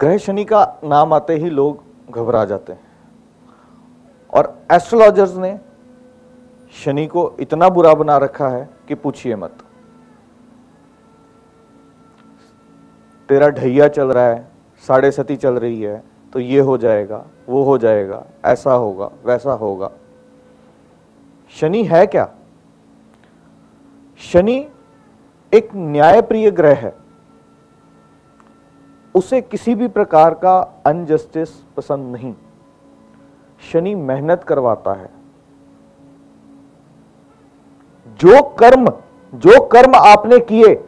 ग्रह शनि का नाम आते ही लोग घबरा जाते हैं। और एस्ट्रोलॉजर्स ने शनि को इतना बुरा बना रखा है कि पूछिए मत। तेरा ढैया चल रहा है, साढ़े सती चल रही है तो ये हो जाएगा, वो हो जाएगा, ऐसा होगा, वैसा होगा। शनि है क्या? शनि एक न्यायप्रिय ग्रह है। उसे किसी भी प्रकार का अनजस्टिस पसंद नहीं। शनि मेहनत करवाता है। जो कर्म जो कर्म आपने किए,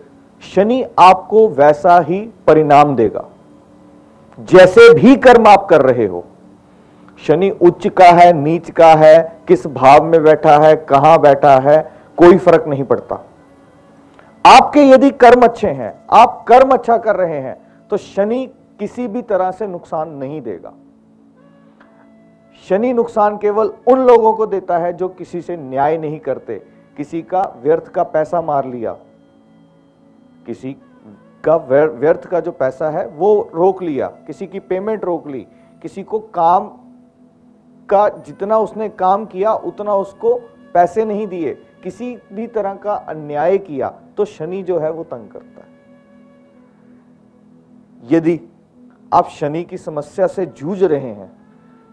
शनि आपको वैसा ही परिणाम देगा। जैसे भी कर्म आप कर रहे हो, शनि उच्च का है, नीच का है, किस भाव में बैठा है, कहाँ बैठा है, कोई फ़र्क नहीं पड़ता। आपके यदि कर्म अच्छे हैं, आप कर्म अच्छा कर रहे हैं तो शनि किसी भी तरह से नुकसान नहीं देगा। शनि नुकसान केवल उन लोगों को देता है जो किसी से न्याय नहीं करते, किसी का व्यर्थ का पैसा मार लिया। किसी का व्यर्थ का जो पैसा है, वो रोक लिया, किसी की पेमेंट रोक ली, किसी को काम का जितना उसने काम किया, उतना उसको पैसे नहीं दिए, किसी भी तरह का अन्याय किया तो शनि जो है वो तंग करता है। यदि आप शनि की समस्या से जूझ रहे हैं,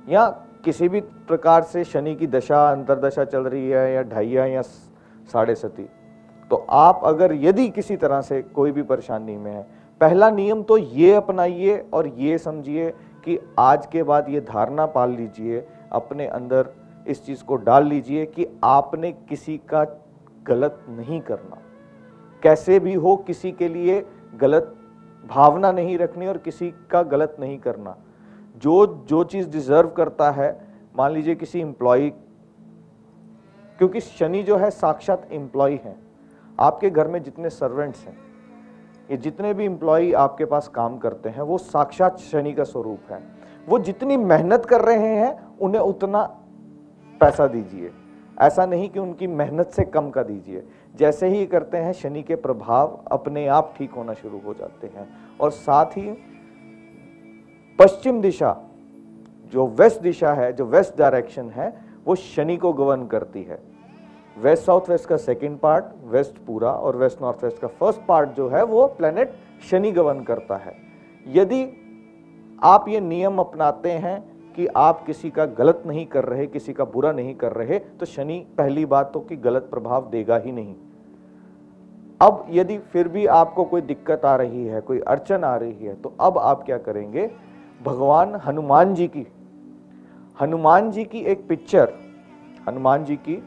या किसी भी प्रकार से शनि की दशा, अंतरदशा चल रही है, या ढाइया, या साढ़े सती तो आप अगर यदि किसी तरह से कोई भी परेशानी में है, पहला नियम तो ये अपनाइए और ये समझिए कि आज के बाद ये धारणा पाल लीजिए, अपने अंदर इस चीज़ को डाल लीजिए कि आपने किसी का गलत नहीं करना। कैसे भी हो, किसी के लिए गलत भावना नहीं रखनी और किसी का गलत नहीं करना। जो जो चीज़ डिजर्व करता है, मान लीजिए किसी एम्प्लॉय क्योंकि शनि जो है साक्षात एम्प्लॉय है। आपके घर में जितने सर्वेंट्स हैं, ये जितने भी एम्प्लॉय आपके पास काम करते हैं, वो साक्षात शनि का स्वरूप है। वो जितनी मेहनत कर रहे हैं, उन्हें उतना पैसा दीजिए। ऐसा नहीं कि उनकी मेहनत से कम का दीजिए। जैसे ही करते हैं, शनि के प्रभाव अपने आप ठीक होना शुरू हो जाते हैं। और साथ ही पश्चिम दिशा, जो वेस्ट दिशा है, जो वेस्ट डायरेक्शन है, वो शनि को गवर्न करती है। वेस्ट साउथ वेस्ट का सेकंड पार्ट वेस्ट पूरा और वेस्ट नॉर्थ वेस्ट का फ़र्स्ट पार्ट जो है, वो प्लेनेट शनि गवर्न करता है। यदि आप ये नियम अपनाते हैं कि आप किसी का गलत नहीं कर रहे, किसी का बुरा नहीं कर रहे तो शनि पहली बात तो कि गलत प्रभाव देगा ही नहीं। अब यदि फिर भी आपको कोई दिक्कत आ रही है, कोई अड़चन आ रही है तो अब आप क्या करेंगे? भगवान हनुमान जी की, हनुमान जी की एक पिक्चर हनुमान जी की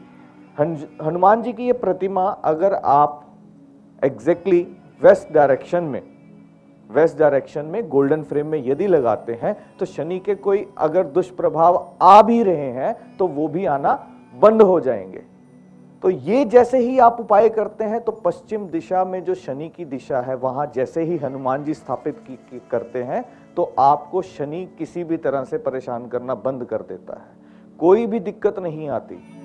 हनुमान जी की ये प्रतिमा अगर आप एग्जैक्टली वेस्ट डायरेक्शन में वेस्ट डायरेक्शन में गोल्डन फ्रेम में यदि लगाते हैं तो शनि के कोई अगर दुष्प्रभाव आ भी रहे हैं तो वो भी आना बंद हो जाएँगे। तो ये जैसे ही आप उपाय करते हैं तो पश्चिम दिशा में जो शनि की दिशा है वहाँ जैसे ही हनुमान जी स्थापित की, की करते हैं तो आपको शनि किसी भी तरह से परेशान करना बंद कर देता है। कोई भी दिक्कत नहीं आती।